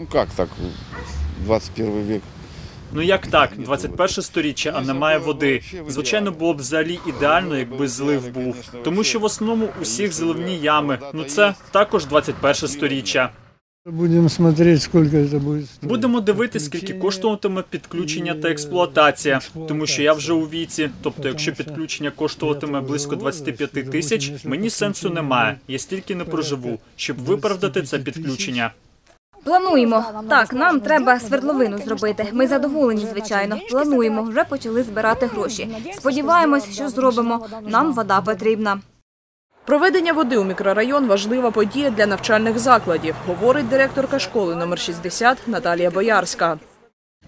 Ну как так, 21 век. Ну як так, 21 сторіччя, а немає води. Звичайно, було б взагалі ідеально, якби злив був. Тому що в основному усіх зливні ями. Ну це також 21 сторіччя. Будем смотреть, сколько это будет. Будемо дивитися, скільки коштуватиме підключення та експлуатація, тому що я вже у віці. Тобто, якщо підключення коштуватиме близько 25 тисяч, мені сенсу немає. Я стільки не проживу, щоб виправдати це підключення. Плануємо. Так, нам треба свердловину зробити. Ми задоволені, звичайно. Плануємо, вже почали збирати гроші. Сподіваємось, що зробимо. Нам вода потрібна. Проведення води у мікрорайон важлива подія для навчальних закладів, говорить директорка школи номер 60 Наталія Боярська.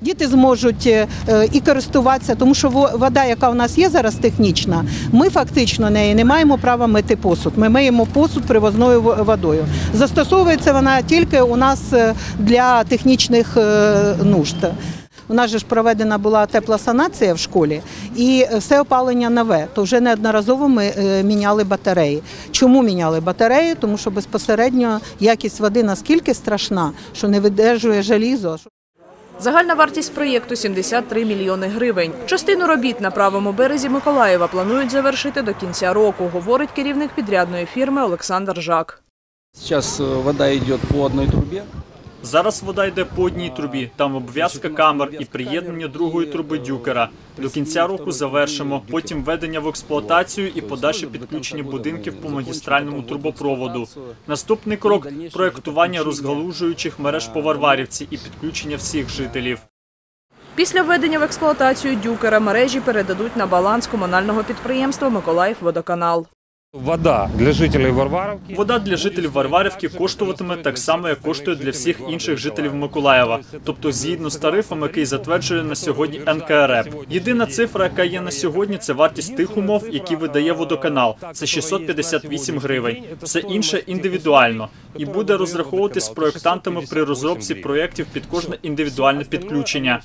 Діти зможуть е, і користуватися, тому що вода, яка у нас є зараз технічна, ми фактично неї не маємо права мити посуд. Ми миємо посуд привозною водою. Застосовується вона тільки у нас е, для технічних е, нужд. У нас же ж проведена була теплосанація в школі і все опалення нове. То вже неодноразово ми е, міняли батареї. Чому міняли батареї? Тому що безпосередньо якість води наскільки страшна, що не видержує желізо. Загальна вартість проєкту 73 мільйони гривень. Частину робіт на правому березі Миколаєва планують завершити до кінця року, говорить керівник підрядної фірми Олександр Жак. Сейчас э, вода йде по одній трубе. Зараз вода йде по одній трубі, там обв'язка камер і приєднання другої труби дюкера. До кінця року завершимо. Потім введення в експлуатацію і подальше підключення будинків по магістральному трубопроводу. Наступний крок проектування розгалужуючих мереж по Варварівці і підключення всіх жителів. Після введення в експлуатацію дюкера мережі передадуть на баланс комунального підприємства Миколаїв водоканал. Вода для жителей Варваровки. Вода для жителів Варварівки коштуватиме так само, як коштує для всіх інших жителів Миколаєва, тобто згідно з тарифом, який затверджує на сьогодні НКРЕП. Єдина цифра, яка є на сьогодні, це вартість тих умов, які видає водоканал. Це 658 гривень. Все інше індивідуально і буде розраховуватись проєктантами при розробці проєктів під кожне індивідуальне підключення.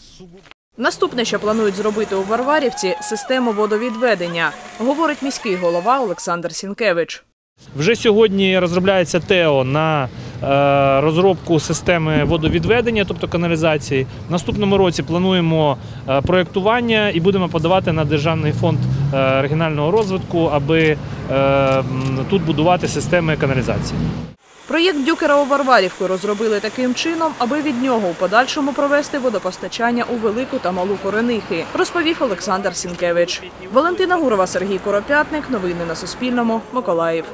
Наступне, що планують зробити у Варварівці – систему водовідведення, говорить міський голова Олександр Сінкевич. Вже сьогодні розробляється ТЕО на е, розробку системи водовідведення, тобто каналізації. В наступному році плануємо е, проєктування і будемо подавати на Державний фонд е, регіонального розвитку, аби тут будувати системи каналізації. Проєкт Дюкера у Варварівку розробили таким чином, аби від нього у подальшому провести водопостачання у Велику та Малу Коренихи, розповів Олександр Сінкевич. Валентина Гурова, Сергій Коропятник. Новини на Суспільному. Миколаїв.